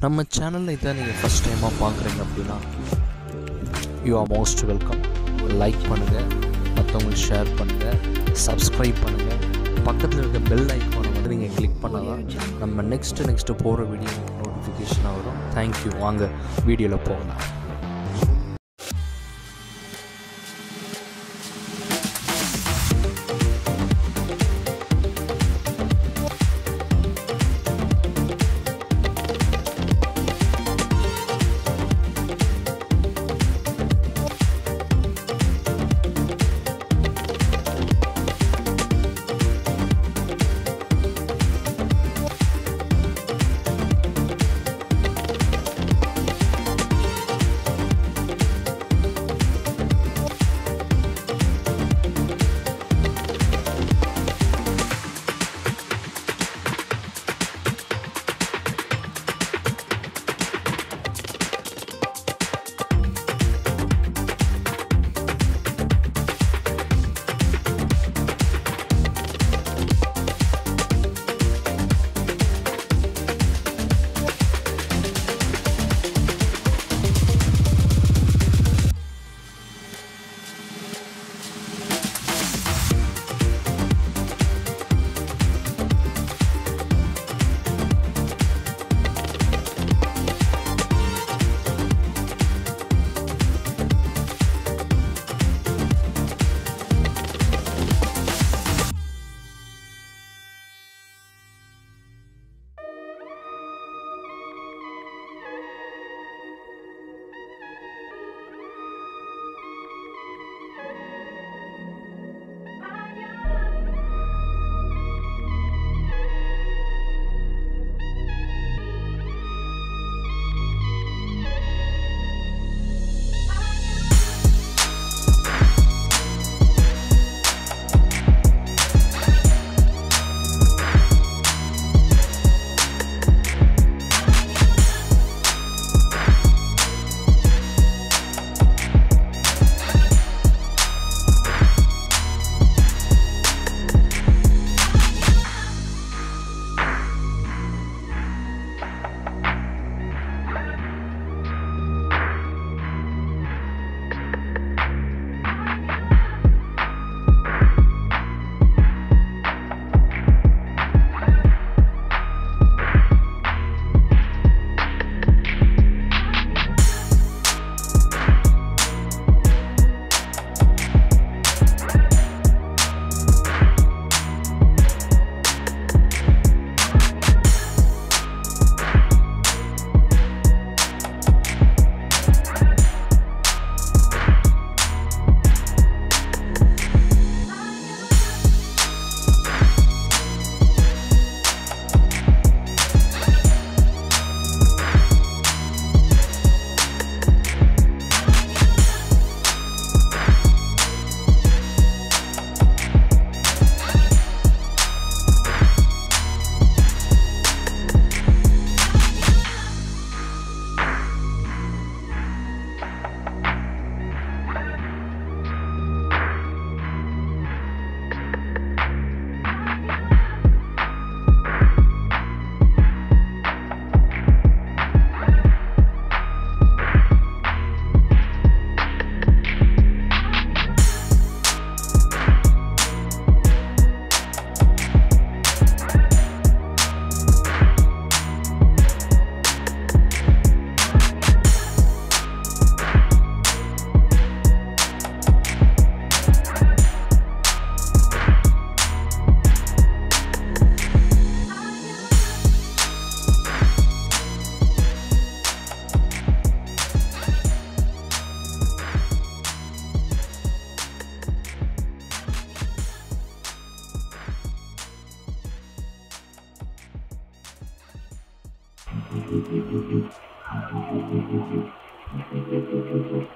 நம்ம சேனலில் இதை நீங்கள் ஃபஸ்ட் டைமாக பார்க்குறீங்க அப்படின்னா you are most welcome like பண்ணுங்கள் மற்றவங்களுக்கு ஷேர் பண்ணுங்கள் சப்ஸ்கிரைப் பண்ணுங்கள் பக்கத்தில் இருக்க பெல் ஐக்கானை வந்து நீங்கள் கிளிக் பண்ணால் தான் நம்ம நெக்ஸ்ட்டு நெக்ஸ்ட்டு போகிற வீடியோ நோட்டிஃபிகேஷனாக வரும். தேங்க்யூ வாங்க வீடியோவில் போகலாம். Thank you.